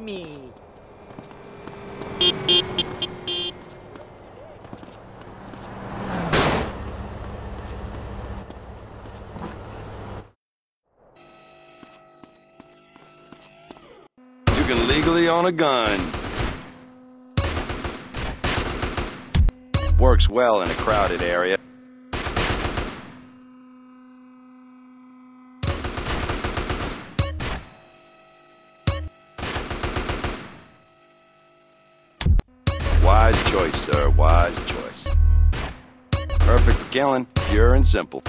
me. You can legally own a gun. Works well in a crowded area. Pure and simple.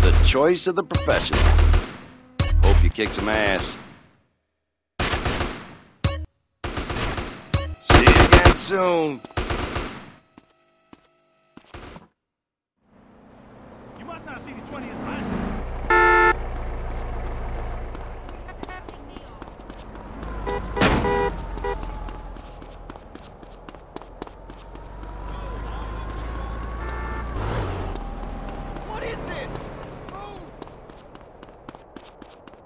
The choice of the professional. Hope you kick some ass. See you again soon. You must not see the 20th man. What is this?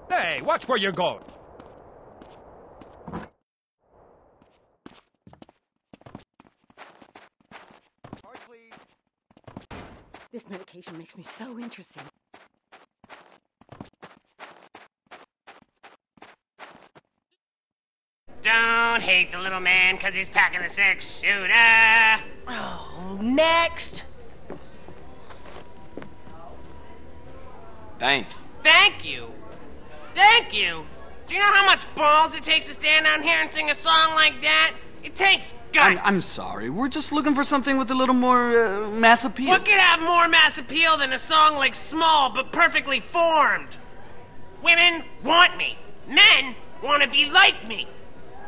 Hey, watch where you're going. This medication makes me so interesting. Don't hate the little man because he's packing a six shooter. Oh, next. Thank you. Thank you. Thank you. Do you know how much balls it takes to stand down here and sing a song like that? It takes guts. I'm, I'm sorry. We're just looking for something with a little more uh, mass appeal. What could have more mass appeal than a song like Small but perfectly formed? Women want me. Men want to be like me.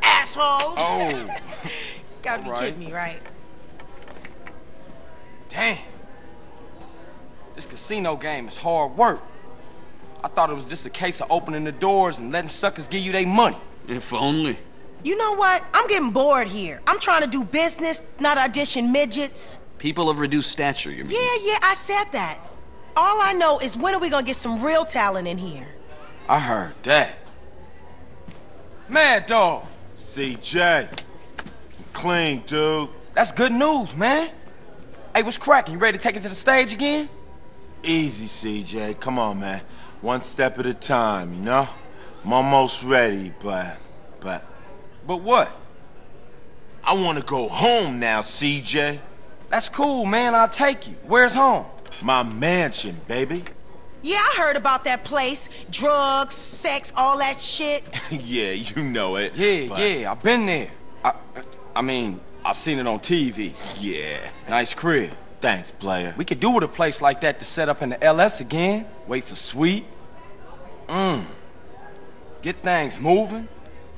Assholes. Oh, Gotta be All right. kidding me, right? Damn. This casino game is hard work. I thought it was just a case of opening the doors and letting suckers give you their money. If only. You know what? I'm getting bored here. I'm trying to do business, not audition midgets. People of reduced stature, you mean? Yeah, yeah, I said that. All I know is when are we gonna get some real talent in here? I heard that. Madd Dogg, CJ. Clean, dude. that's good news, man. Hey, what's cracking? You ready to take it to the stage again? Easy, CJ. Come on, man. One step at a time, you know? I'm almost ready, but. But. But what? I want to go home now, CJ. That's cool, man. I'll take you. Where's home? My mansion, baby. Yeah, I heard about that place. Drugs, sex, all that shit. yeah, you know it. Yeah, but- yeah, I've been there. I, I mean, I've seen it on TV. Yeah. Nice crib. Thanks, player. We could do with a place like that to set up in the LS again. Wait for sweet. Mmm. Get things moving.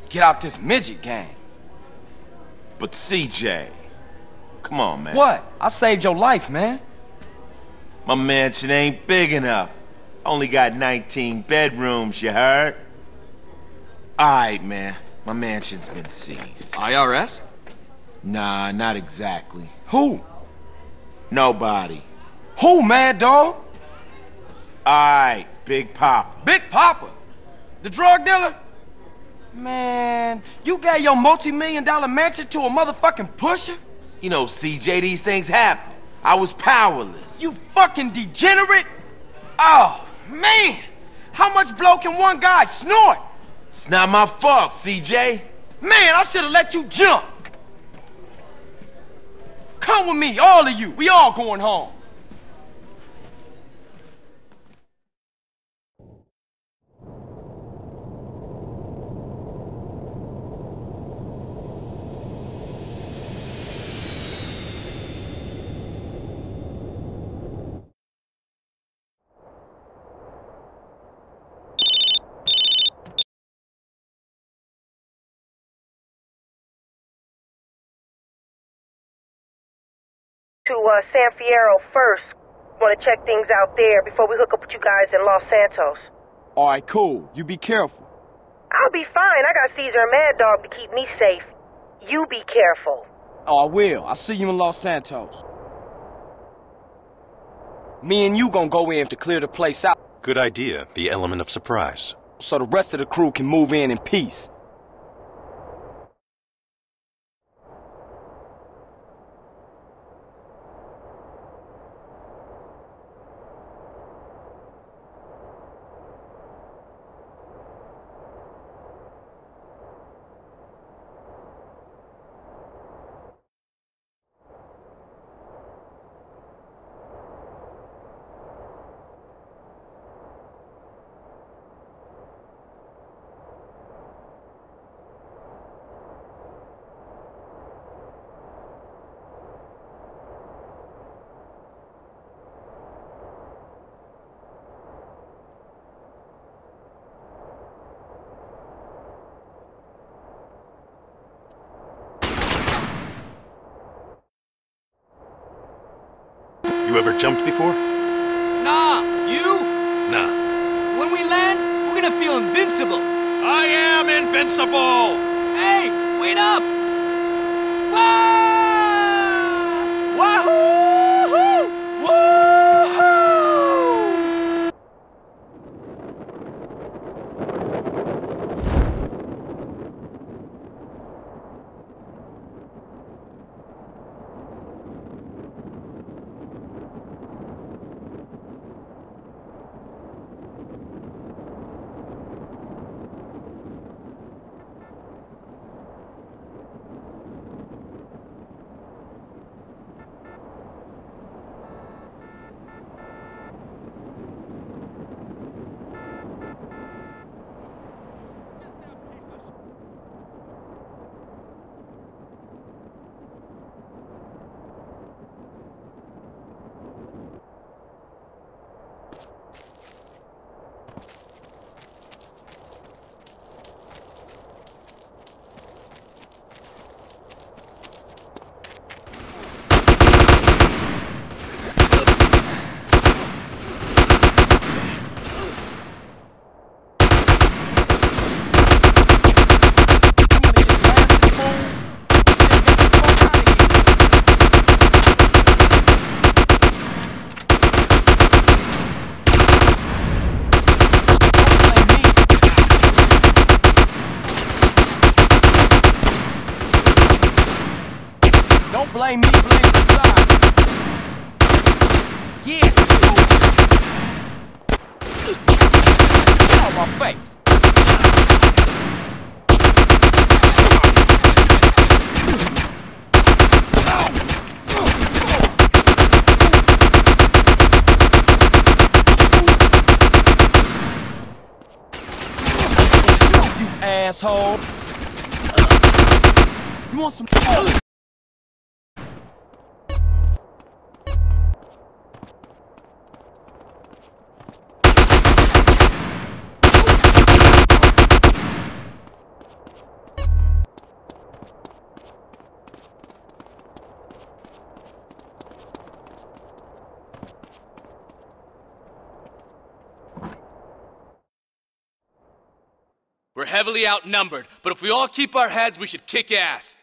Get out this midget game. But CJ. Come on, man. What? I saved your life, man. My mansion ain't big enough. Only got 19 bedrooms, you heard? Alright, man. My mansion's been seized. IRS? Nah, not exactly. Who? Nobody. Who, Madd Dogg? Alright, Big Pop. Big Poppa. The drug dealer? Man, you gave your multi-million dollar mansion to a motherfucking pusher? You know, CJ, these things happen. I was powerless. You fucking degenerate? Oh, man. How much blow can one guy snort? It's not my fault, CJ. Man, I should have let you jump. Come with me, all of you. We all going home. To uh, San Fierro first. Want to check things out there before we hook up with you guys in Los Santos. All right, cool. You be careful. I'll be fine. I got Caesar and Madd Dogg to keep me safe. You be careful. Oh, I will. I'll see you in Los Santos. Me and you gonna go in to clear the place out Good idea, the element of surprise. so the rest of the crew can move in in peace. You ever jumped before? Nah, you? Nah. When we land, we're gonna feel invincible. I am invincible! Hey, wait up! Wah! Wahoo! Woohoo! Don't blame me, blame society. Yes. Get out my face. Asshole. You want some? Heavily outnumbered, but if we all keep our heads, we should kick ass.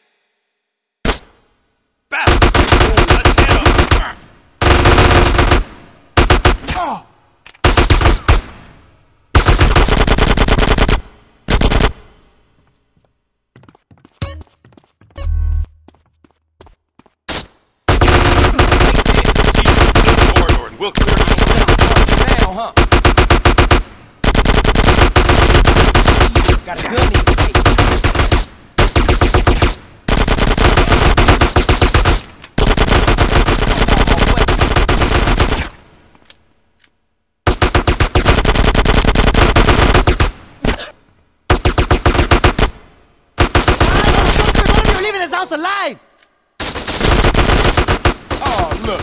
Leaving this house alive! Oh, look.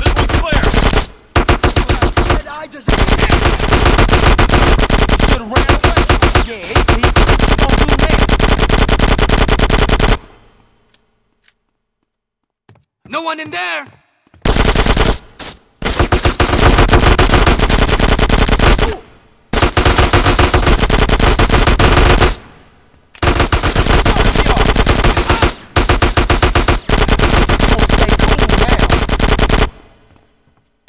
This one's clear! I just... Should've ran away. Yeah, see? Don't do that. No one in there! Gonna stay cool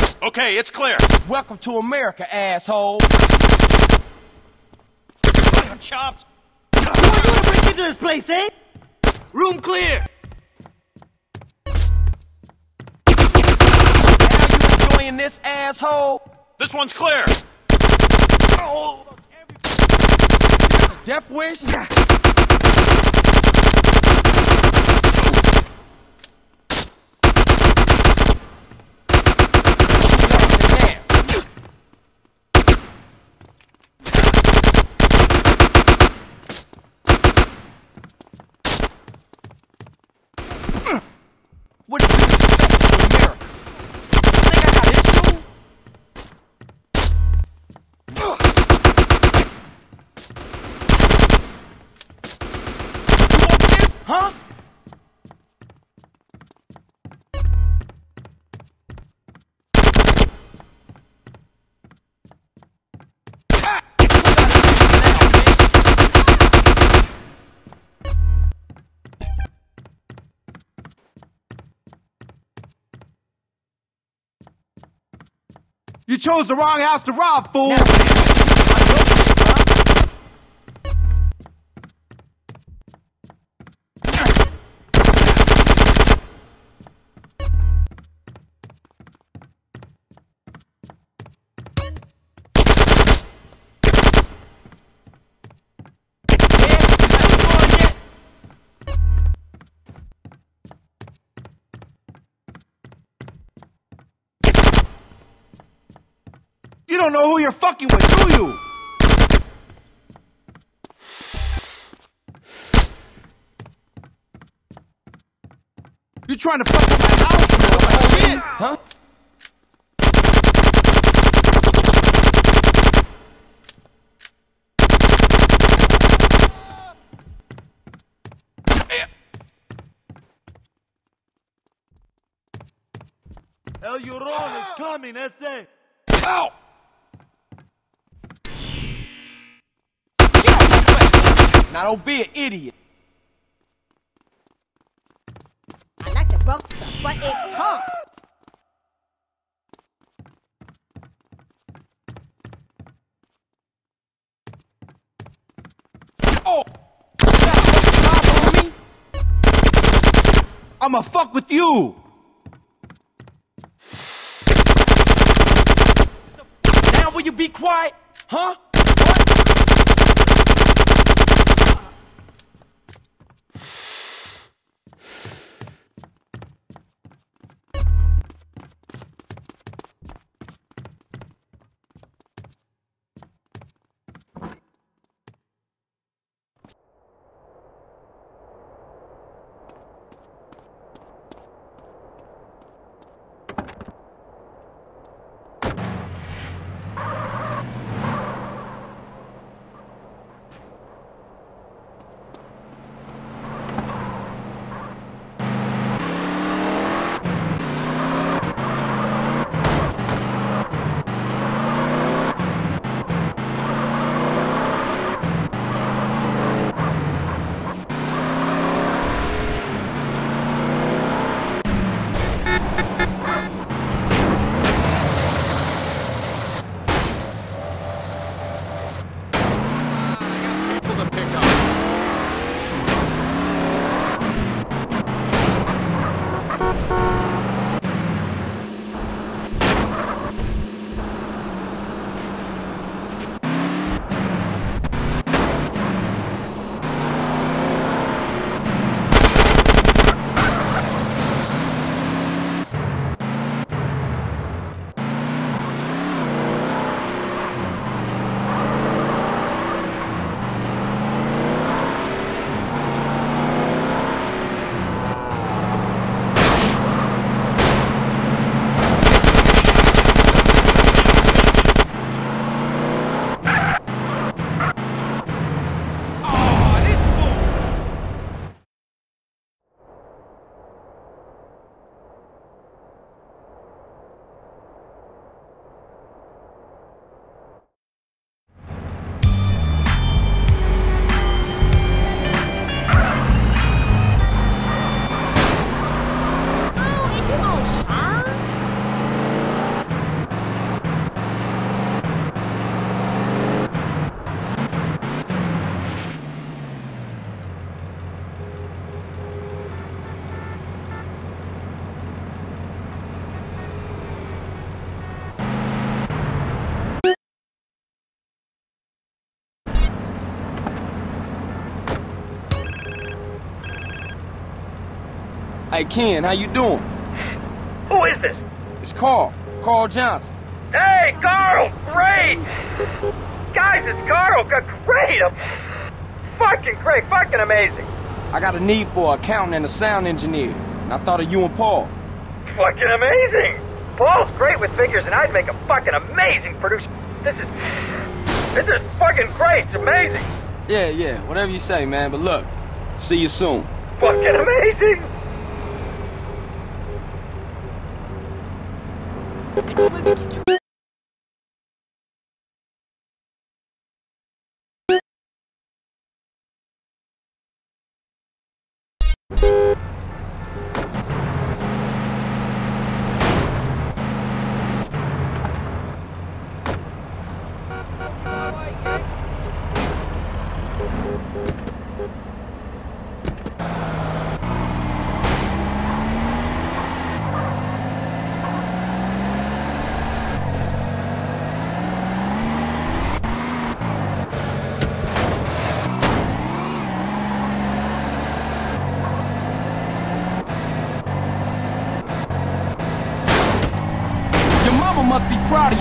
now. Okay, it's clear. Welcome to America, asshole. Chops! You want to break into this place, eh? Room clear! Now you enjoying this, asshole? This one's clear! Death wish? You chose the wrong house to rob, fool! Don't know who you're fucking with, do you? You trying to fuck with my house, shit? Huh? El Llorón is coming, ese. Ow! Now don't be an idiot. I like the rough stuff, but it hurts. Oh! I'ma fuck with you! Now will you be quiet? Huh? Hey Ken, how you doing? Who is this? It's Carl. Carl Johnson. Hey, Carl! Great! Guys, it's Carl! Great! I'm fucking great! Fucking amazing! I got a need for an accountant and a sound engineer. And I thought of you and Paul. Fucking amazing! Paul's great with figures, and I'd make a fucking amazing producer. This is... This is fucking great! It's amazing! Yeah, yeah, whatever you say, man. But look, see you soon. Fucking amazing!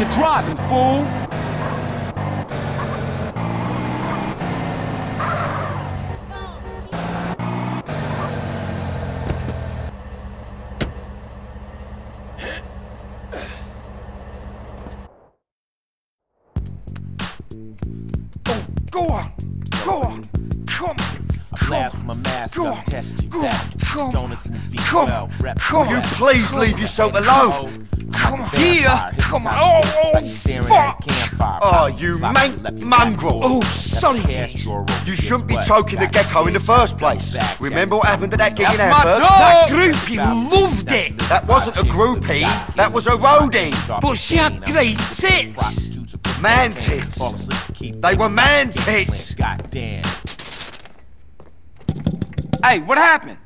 Be proud of your driving, fool. Go on. Go on. Come on. I blast my mask, I'm on. testing you on. Come Donuts and beef Come well, Come on. well. You please leave yourself alone. Come on. vampire, Here. Come on. Oh, oh, oh you staring fuck. at. Oh, Probably you sloppy, man- mongrel. Oh, Left sorry. the cash drawer open. You shouldn't be choking the gecko in the first place. Remember what happened to that gig That's in my Hamburg? dog. That Groupie loved it. That wasn't a groupie. That was a roadie. But she had great tits. Man tits. They were man tits. Goddamn. Hey, what happened?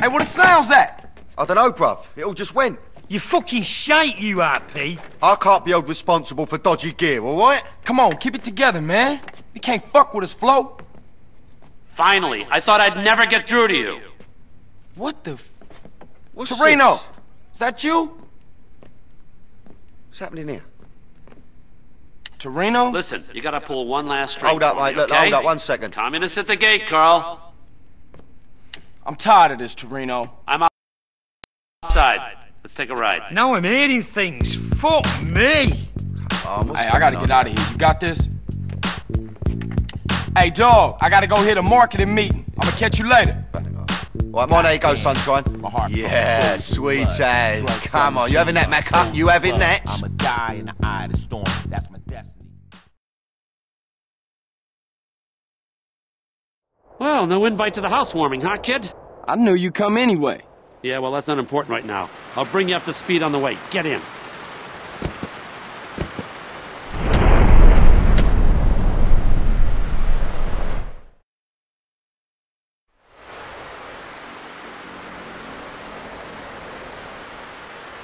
Hey, what the sounds that? I don't know, bruv. It all just went. You fucking shite, you RP. I can't be held responsible for dodgy gear, all right? Come on, keep it together, man. You can't fuck with us, Flo. Finally, I thought I'd never get through to you. What the? F- What's Toreno, this? is that you? What's happening here? Toreno? Listen, you gotta pull one last string. Hold up, for me, mate. Look, okay? hold up. One second. Communist at the gate, Carl. I'm tired of this, Toreno. I'm outside. Let's take a ride. Now I'm hearing things. Fuck me. Oh, Hey, I gotta get out of here. You got this? Hey, dog, I gotta go hit a marketing meeting. I'm gonna catch you later. All right, mine, there you go, sunshine. My heart Yeah, pumps full sweet of blood. as. Come on, you having that, machine Maccer? You having blood. that? I'ma die in the eye of the storm. That's my destiny. Well, no invite to the housewarming, huh, kid? I knew you'd come anyway. Yeah, well, that's not important right now. I'll bring you up to speed on the way. Get in.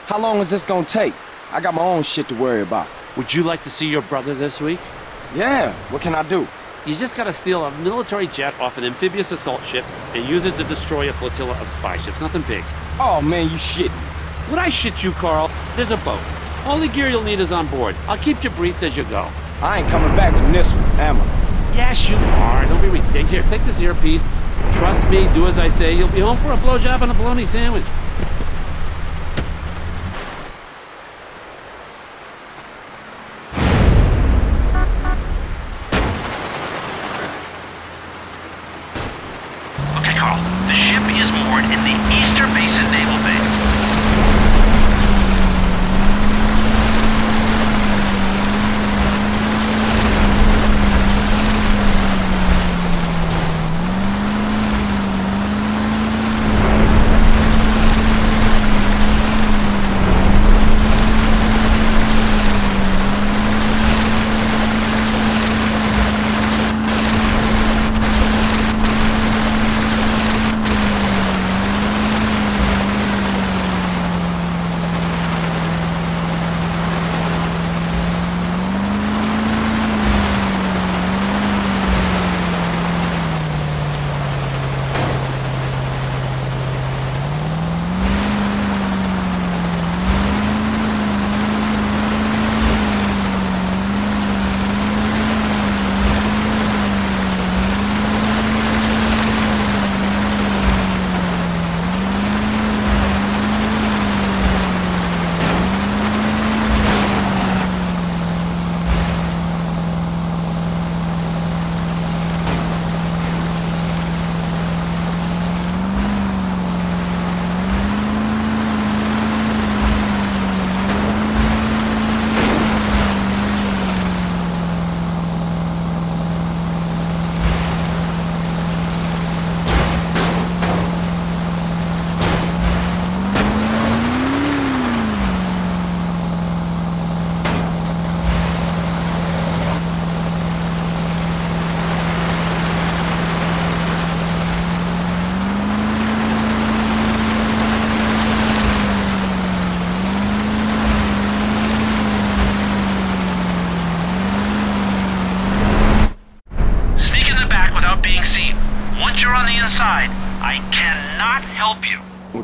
How long is this gonna take? I got my own shit to worry about. Would you like to see your brother this week? Yeah, what can I do? You just gotta steal a military jet off an amphibious assault ship and use it to destroy a flotilla of spy ships. Nothing big. Oh man, you shitting. Would I shit you, Carl? There's a boat. All the gear you'll need is on board. I'll keep you briefed as you go. I ain't coming back from this one, am I? Yes, you are. Don't be ridiculous. Here, take this earpiece. Trust me, do as I say. You'll be home for a blowjob and a bologna sandwich.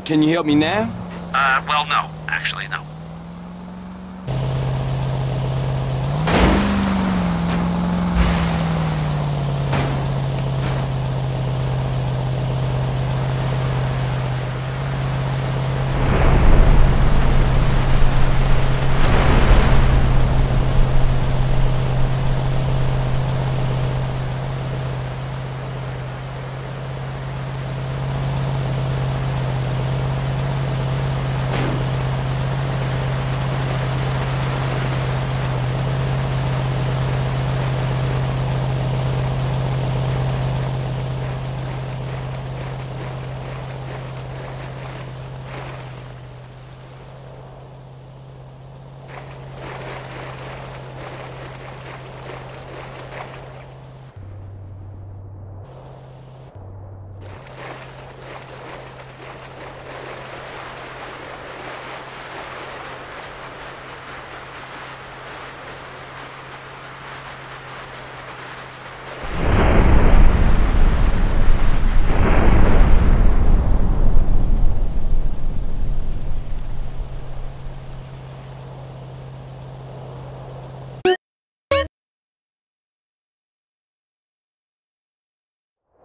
Can you help me now? Uh, well, no. Actually, no.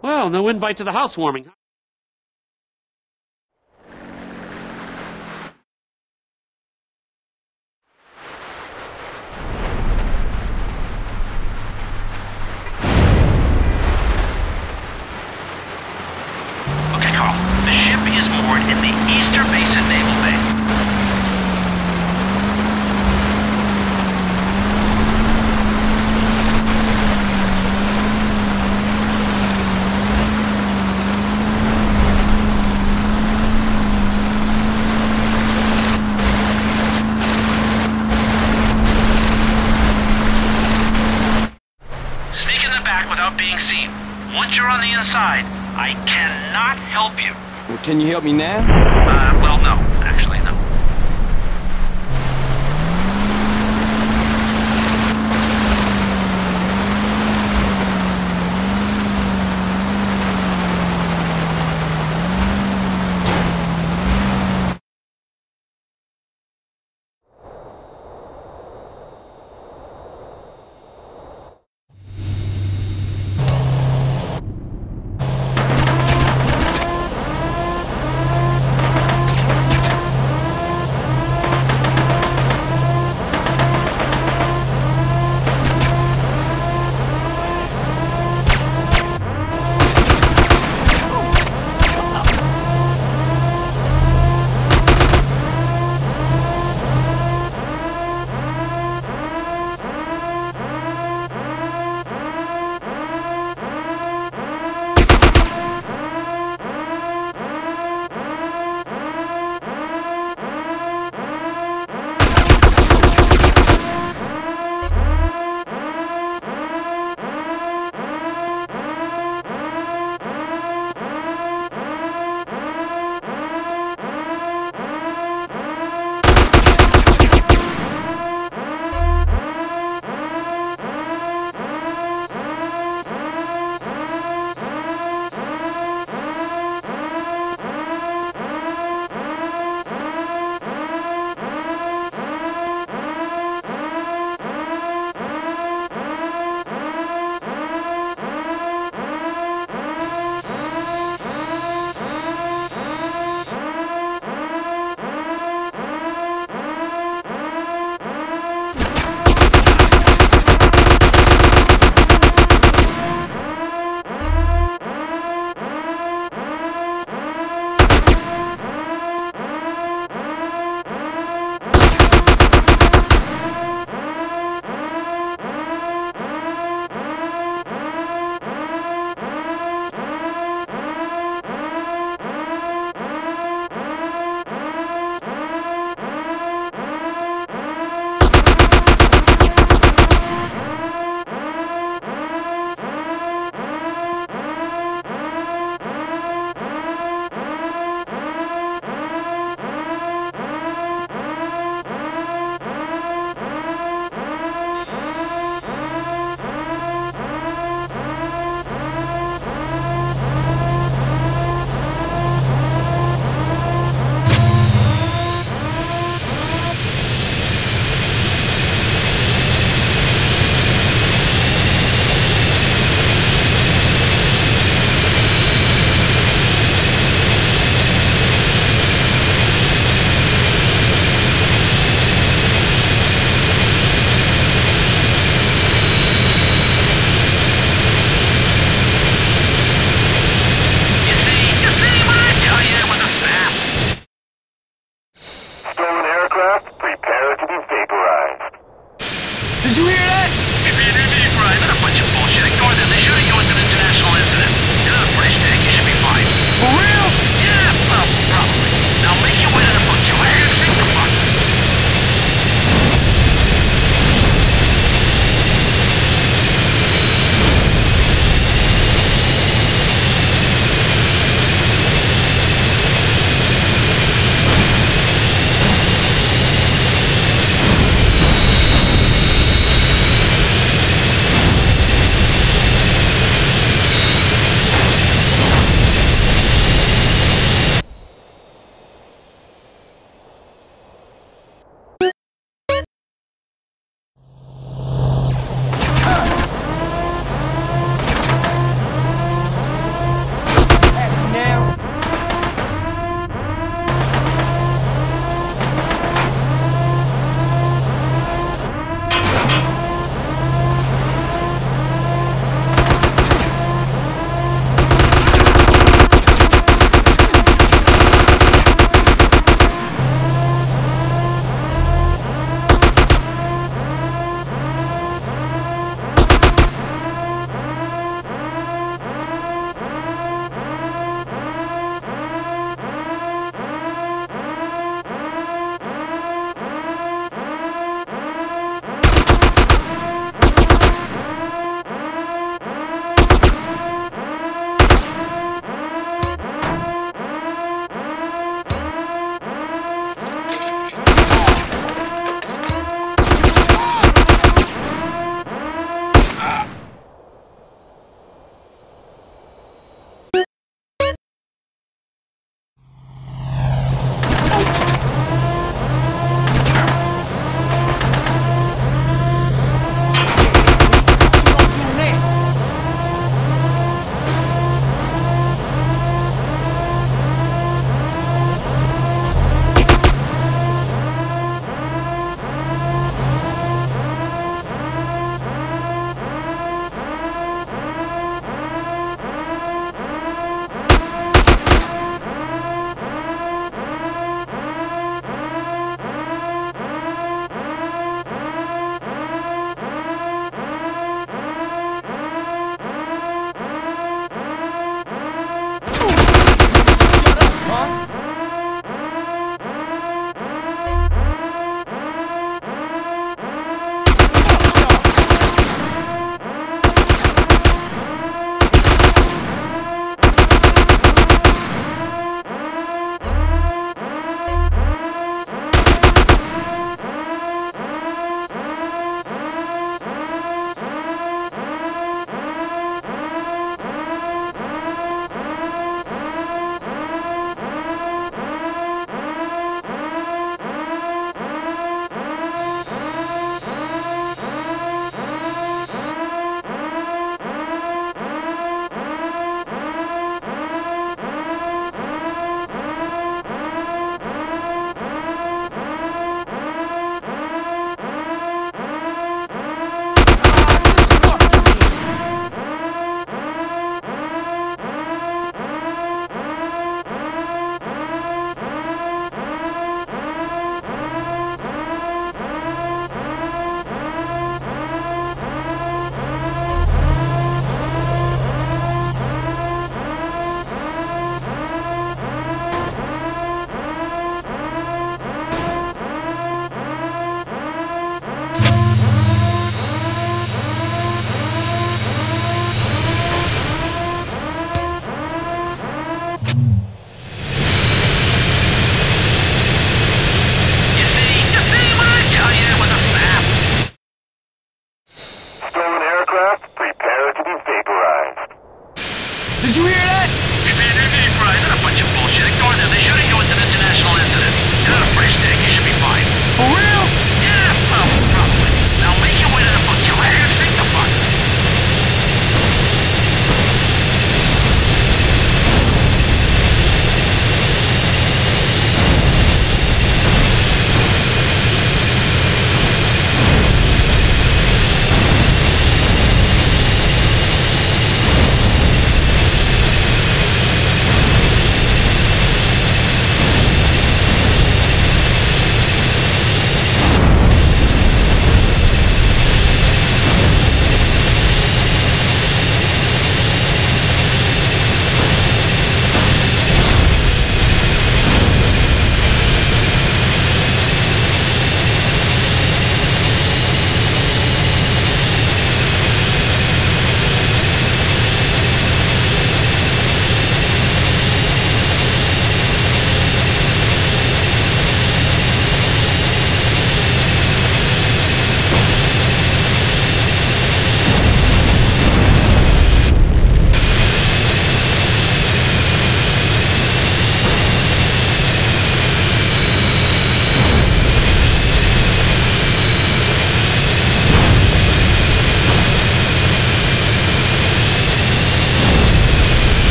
Well, no invite to the housewarming. Okay, Carl. The ship is moored in the Easter Basin Naval Bay. Sneak in the back without being seen. Once you're on the inside, I cannot help you. Well, can you help me now?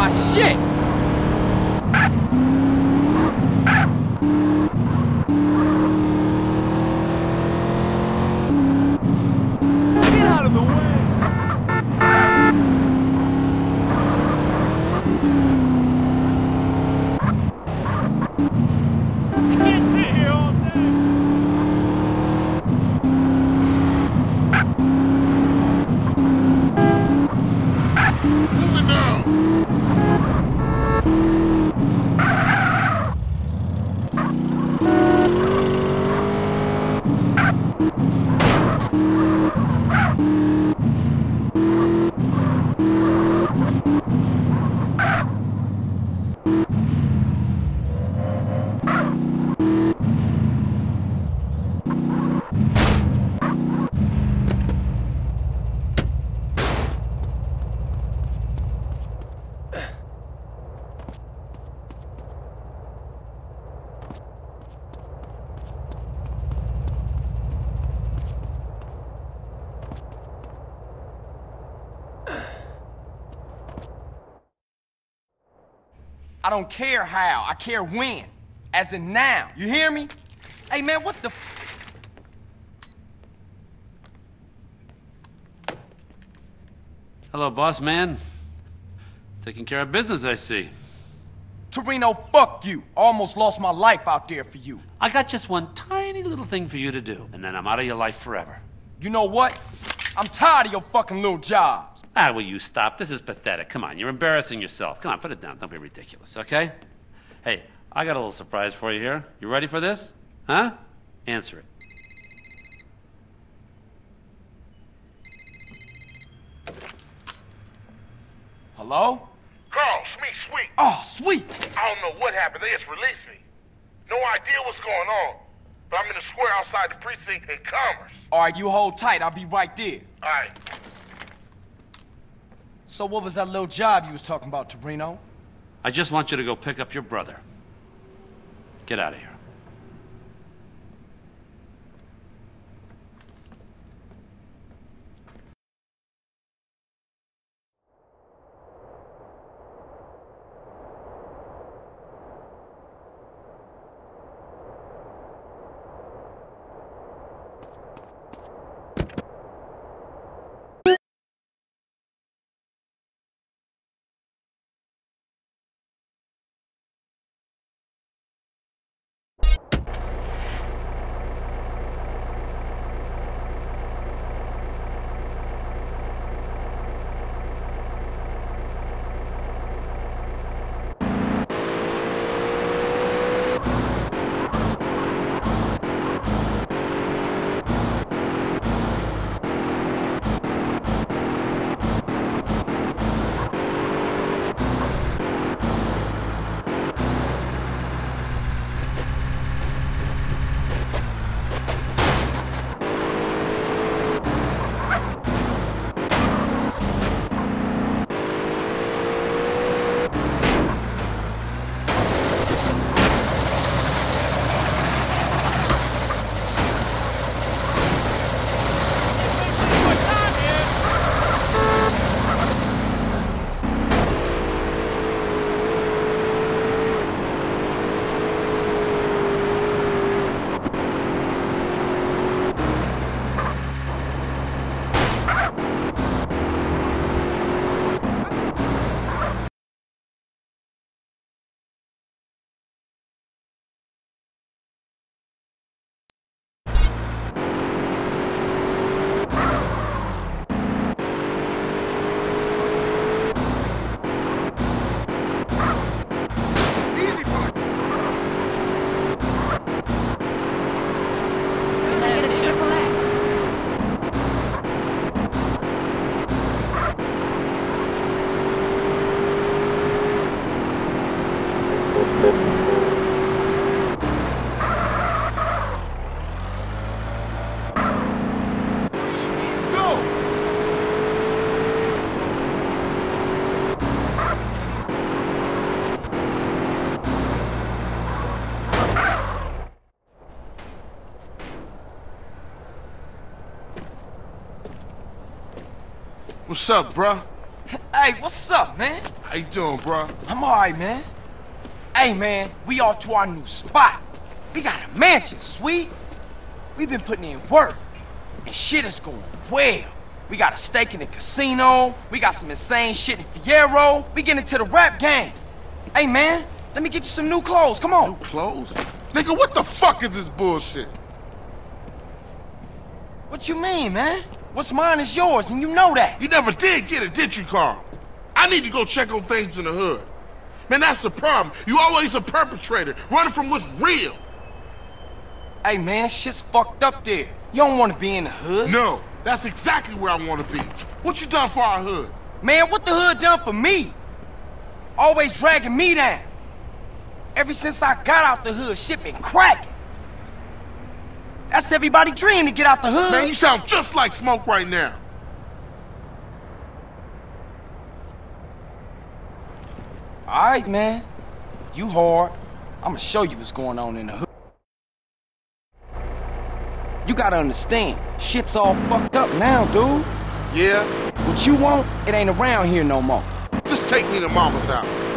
My shit! I don't care how, I care when. As in now. You hear me? Hey, man, what the f- Hello, boss man. Taking care of business, I see. Toreno, fuck you. Almost lost my life out there for you. I got just one tiny little thing for you to do, and then I'm out of your life forever. You know what? I'm tired of your fucking little jobs. Ah, will you stop? This is pathetic. Come on, you're embarrassing yourself. Come on, put it down. Don't be ridiculous, okay? Hey, I got a little surprise for you here. You ready for this? Huh? Answer it. Hello? Carl, Sweet, Sweet. Oh, sweet. I don't know what happened. They just released me. No idea what's going on. But I'm in the square outside the precinct in Commerce. All right, you hold tight. I'll be right there. All right. So what was that little job you was talking about, Toreno? I just want you to go pick up your brother. Get out of here. What's up, bruh? Hey, what's up, man? How you doing, bruh? I'm alright, man. Hey, man, we off to our new spot. We got a mansion, sweet. We've been putting in work, and shit is going well. We got a stake in the casino. We got some insane shit in Fierro. We get into the rap game. Hey, man, let me get you some new clothes. Come on. New clothes? Nigga, what the fuck is this bullshit? What you mean, man? What's mine is yours, and you know that. You never did get it, did you, Carl? I need to go check on things in the hood. Man, that's the problem. You always a perpetrator, running from what's real. Hey, man, shit's fucked up there. You don't want to be in the hood. No, that's exactly where I want to be. What you done for our hood? Man, what the hood done for me? Always dragging me down. Ever since I got out the hood, shit been cracking. That's everybody dream to get out the hood. Man, you sound just like Smoke right now. All right, man. You hard. I'ma show you what's going on in the hood. You gotta understand, shit's all fucked up now, dude. Yeah? What you want, it ain't around here no more. Just take me to Mama's house.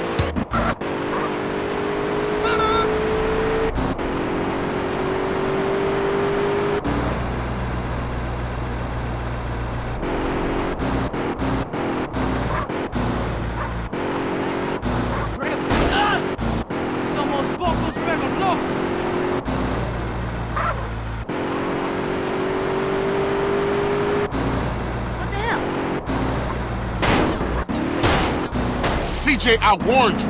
CJ, I warned you.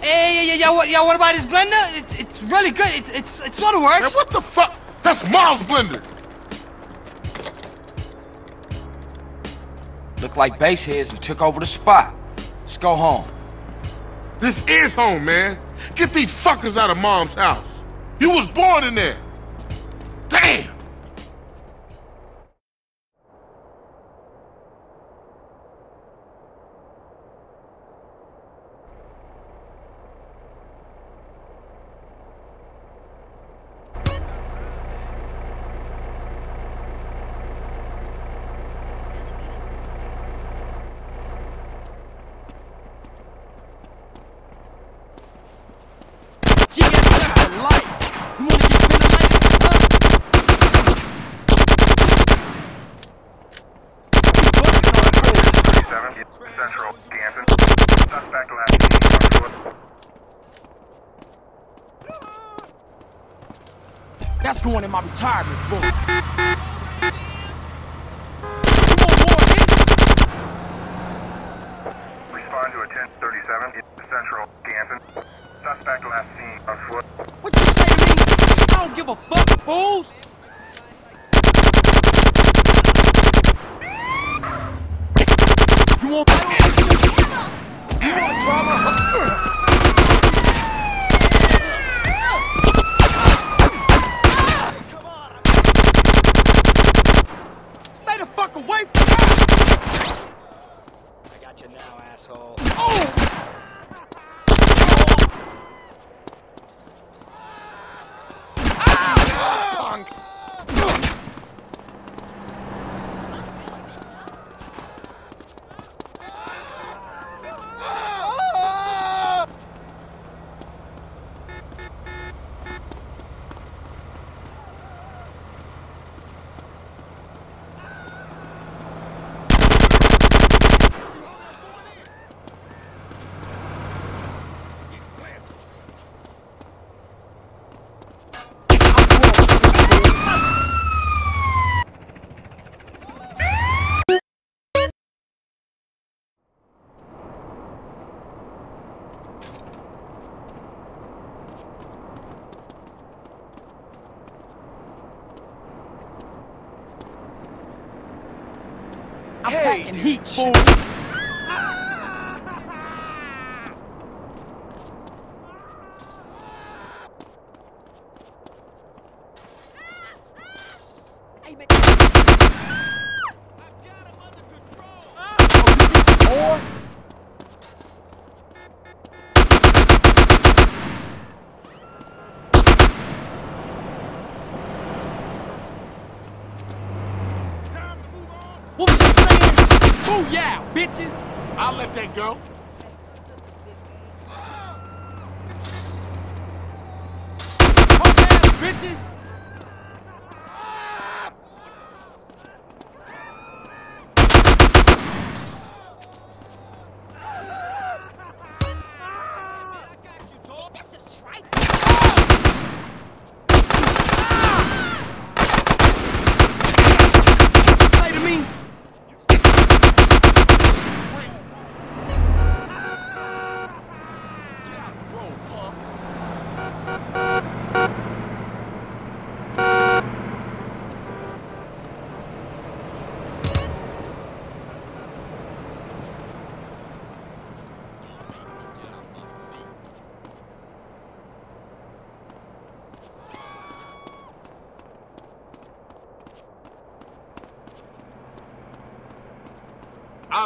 Hey, yeah, yeah, yeah, what, yeah, what about his blender? It's, it's really good. It's, it's, it sort of works. Man, what the fuck? That's Miles' blender. Look like base heads and took over the spot. Let's go home. This is home, man. Get these fuckers out of mom's house. You was born in there. Damn. Yeah, that's the light. You wanna get ventilated? Huh? Central, Canton. Suspect last seen on foot. That's going in my retirement book. Respond to a 1037 Central, Canton. Suspect last seen on foot. What you say to me? I don't give a fuck, fools. You want You want drama? Stay the fuck away from her! I got you now, asshole. Oh! I'm packing Oh, saying? Booyah, bitches! I'll let that go. Oh, Punk ass bitches!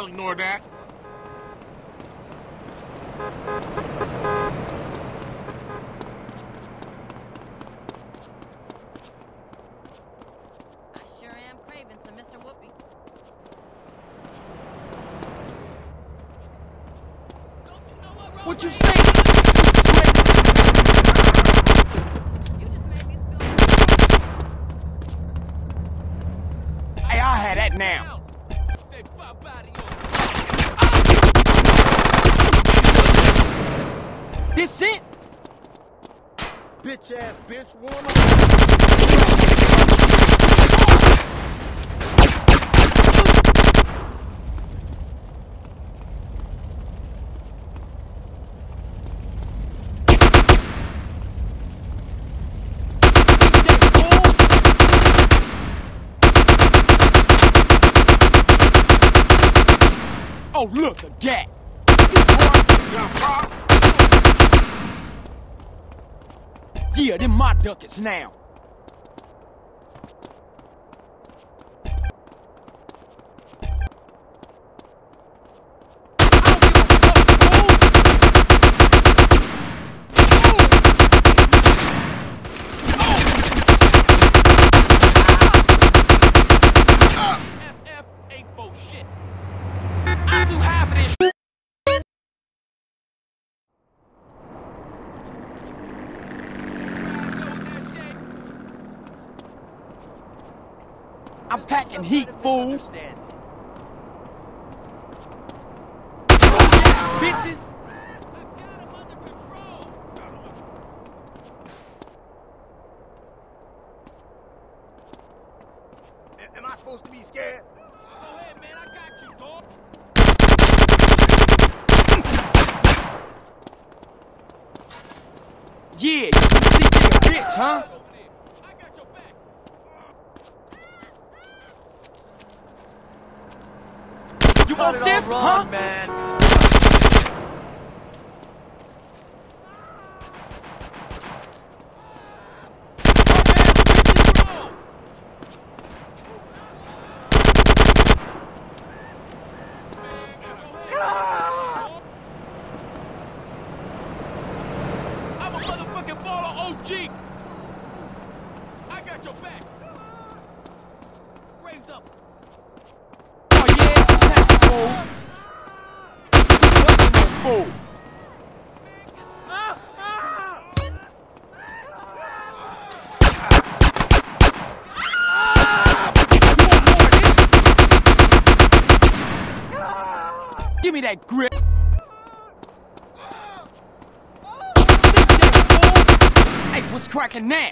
I'll ignore that. I sure am craving some Mr. Whoopee. what you say? Hey, I had that now. Bitch ass bitch warm Oh, look, a gat. Yeah, them my ducats now. Heat, fool. Bitches. Am I supposed to be scared? Go ahead, man. I got you, dog. Yeah, you see a bitch, huh? You want this, huh? man. I'm a motherfucking baller OG. I got your back. Raise up. Oh yeah, test fool. Fool. Give me that grip. Hey, what's cracking now?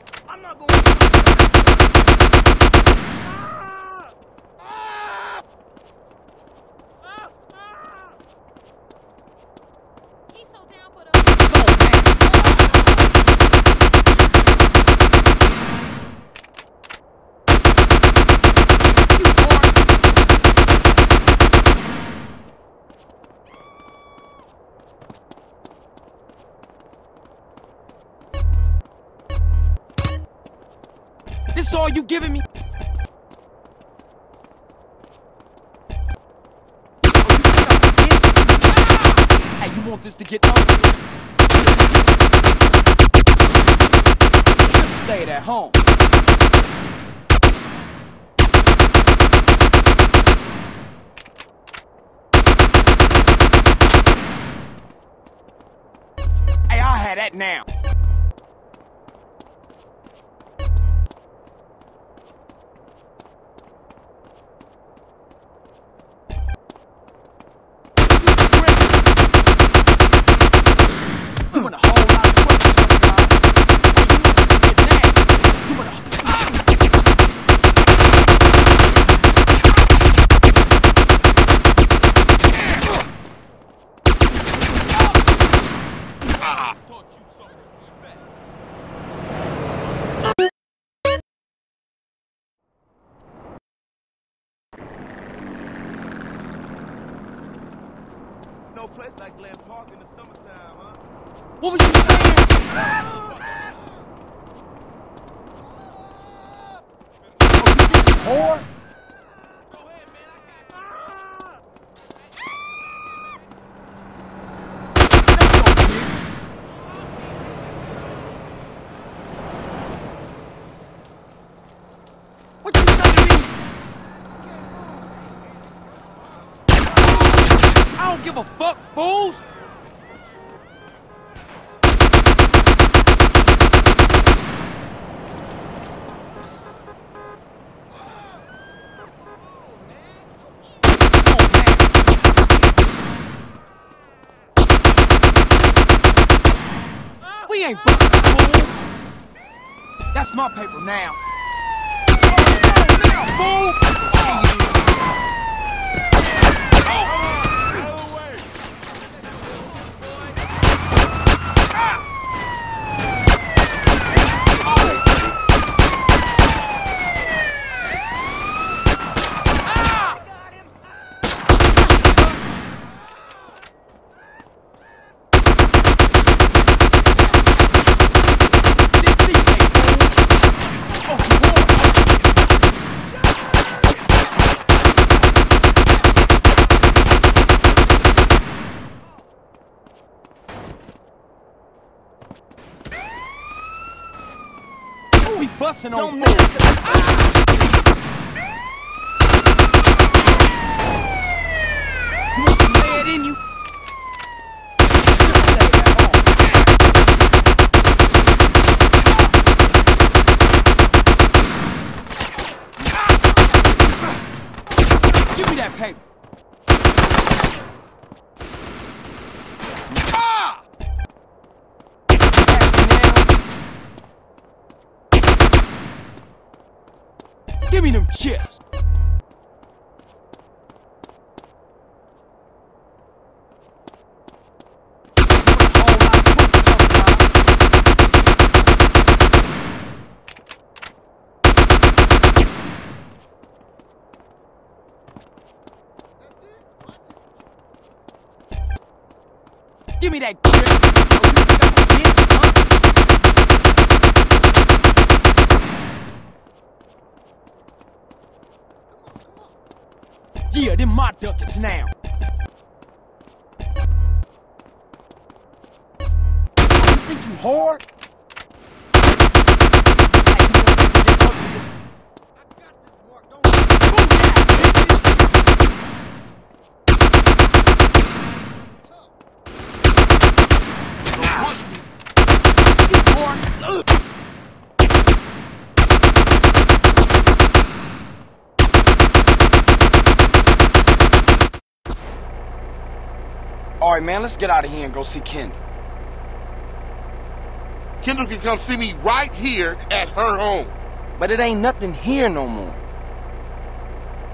This all you giving me? Hey, you want this to get ugly? Should stayed at home. Hey, I had that now. Place like Glen Park in the summertime, huh? What was you saying? You give a fuck, fools! We ain't. That's my paper now. Oh, now. We busting on fool. You want some lead in you? Give me that paper. Ah! Give me them chips. Give me that Yeah, them my ducats now. Think you hard? Man, let's get out of here and go see Kendl. Kendl can come see me right here at her home. But it ain't nothing here no more.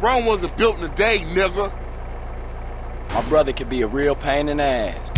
Rome wasn't built in a day, nigga. My brother could be a real pain in the ass.